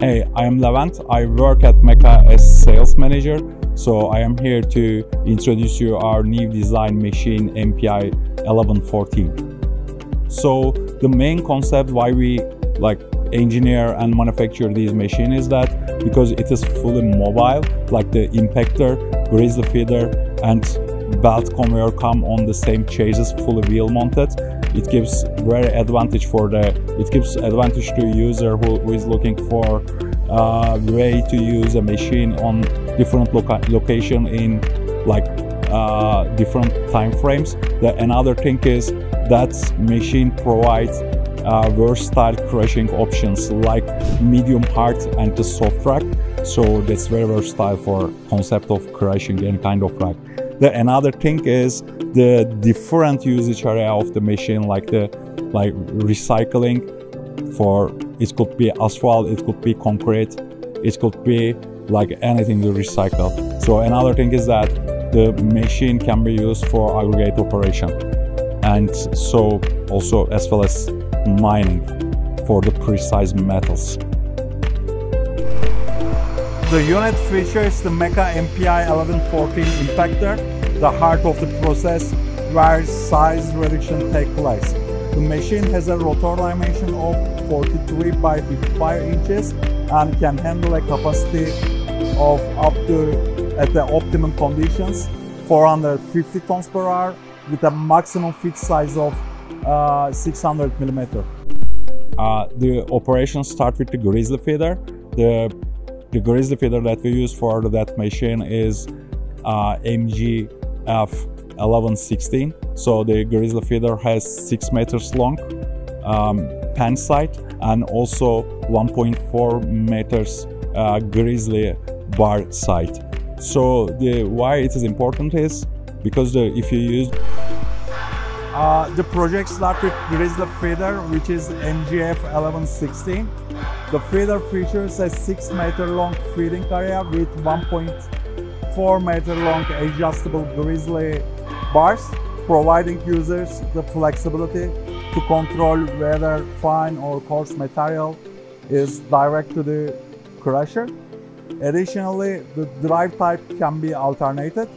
Hey, I am Levent. I work at Meka as sales manager. So I am here to introduce you our new design machine MPI 1114. So the main concept why we like engineer and manufacture these machine is that because it is fully mobile, like the impactor, grizzly feeder, and belt conveyor come on the same chassis, fully wheel mounted. It gives very advantage for the. It gives advantage to user who, who is looking for uh, way to use a machine on different loca location in like uh, different time frames. The another thing is that machine provides uh, versatile crushing options like medium hard and the soft rack. So that's very versatile for concept of crushing any kind of rack. The another thing is the different usage area of the machine, like the like recycling for it could be asphalt, it could be concrete, it could be like anything to recycle. So another thing is that the machine can be used for aggregate operation and so also as well as mining for the precise metals. The unit features the Meka MPI 1114 impactor, the heart of the process where size reduction takes place. The machine has a rotor dimension of 43 by 55 inches and can handle a capacity of up to, at the optimum conditions, 450 tons per hour with a maximum feed size of uh, 600 millimeter. Uh, the operation start with the grizzly feeder. The the grizzly feeder that we use for that machine is uh, MGF 1116. So the grizzly feeder has six meters long um, pan sight and also 1.4 meters uh, grizzly bar sight. So the why it is important is because the, if you use uh, the project started with Grizzly Feeder, which is MGF 1116. The feeder features a 6 meter long feeding area with 1.4 meter long adjustable Grizzly bars, providing users the flexibility to control whether fine or coarse material is direct to the crusher. Additionally, the drive type can be alternated.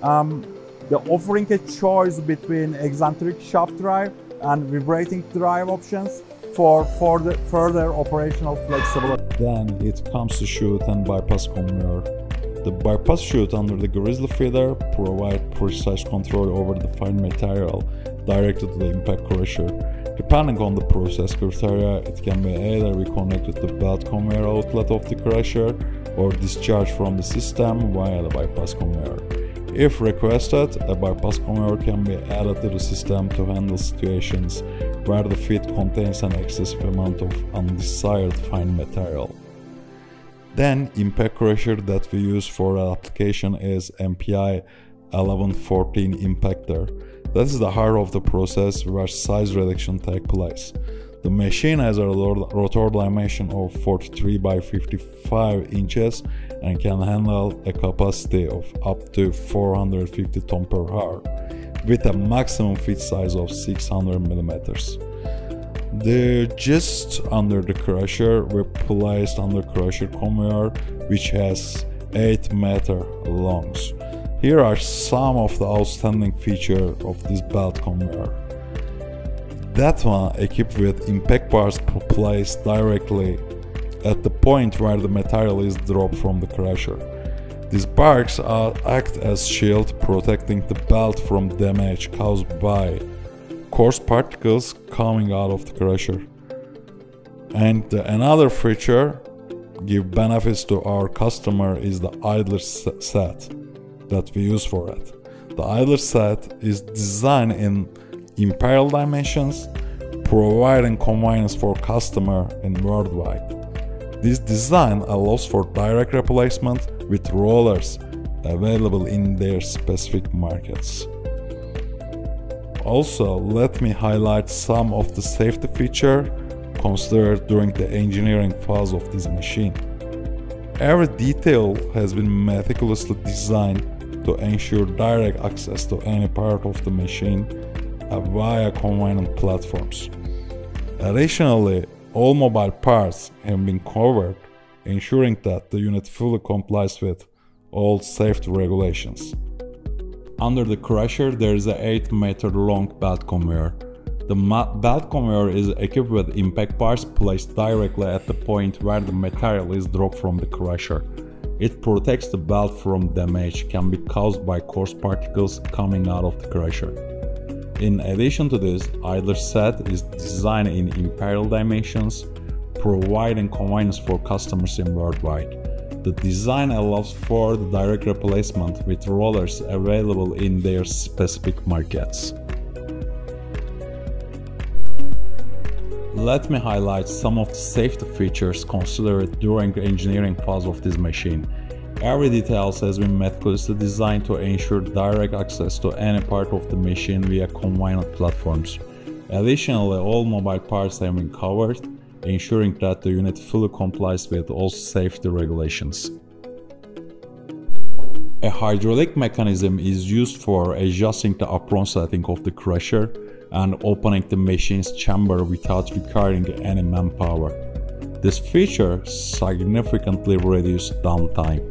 Um, the offering a choice between eccentric shaft drive and vibrating drive options for further, further operational flexibility. Then it comes to chute and bypass conveyor. The bypass chute under the grizzly feeder provide precise control over the fine material directed to the impact crusher. Depending on the process criteria, it can be either reconnected to the belt conveyor outlet of the crusher or discharged from the system via the bypass conveyor. If requested, a bypass conveyor can be added to the system to handle situations where the feed contains an excessive amount of undesired fine material. Then impact crusher that we use for our application is MPI 1114 impactor. That is the heart of the process where size reduction takes place. The machine has a rotor dimension of 43 by 55 inches and can handle a capacity of up to 450 ton per hour with a maximum feed size of 600 millimeters. The just under the crusher were placed under crusher conveyor which has 8 meter longs. Here are some of the outstanding features of this belt conveyor. That one equipped with impact bars placed directly at the point where the material is dropped from the crusher. These bars act as shield protecting the belt from damage caused by coarse particles coming out of the crusher. And another feature give benefits to our customer is the idler set that we use for it. The idler set is designed in imperial dimensions, providing convenience for customer and worldwide. This design allows for direct replacement with rollers available in their specific markets. Also, let me highlight some of the safety feature considered during the engineering phase of this machine. Every detail has been meticulously designed to ensure direct access to any part of the machine via convenient platforms. Additionally, All mobile parts have been covered, ensuring that the unit fully complies with all safety regulations. Under the crusher, there is a 8 meter long belt conveyor. The belt conveyor is equipped with impact bars placed directly at the point where the material is dropped from the crusher. It protects the belt from damage can be caused by coarse particles coming out of the crusher. In addition to this, idler set is designed in imperial dimensions, providing convenience for customers in worldwide. The design allows for the direct replacement with rollers available in their specific markets. Let me highlight some of the safety features considered during the engineering phase of this machine. Every detail has been meticulously designed to ensure direct access to any part of the machine via convenient platforms. Additionally, all mobile parts have been covered ensuring that the unit fully complies with all safety regulations. A hydraulic mechanism is used for adjusting the apron setting of the crusher and opening the machine's chamber without requiring any manpower. This feature significantly reduces downtime.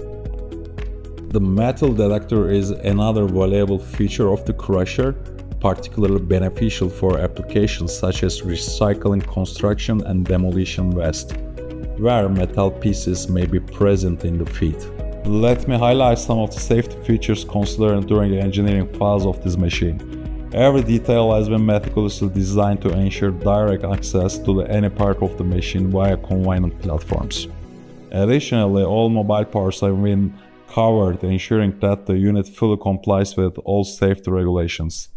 The metal detector is another valuable feature of the crusher particularly beneficial for applications such as recycling, construction, and demolition waste, where metal pieces may be present in the feed. Let me highlight some of the safety features considered during the engineering phase of this machine. Every detail has been meticulously designed to ensure direct access to any part of the machine via convenient platforms. Additionally, all mobile parts have been covered, ensuring that the unit fully complies with all safety regulations.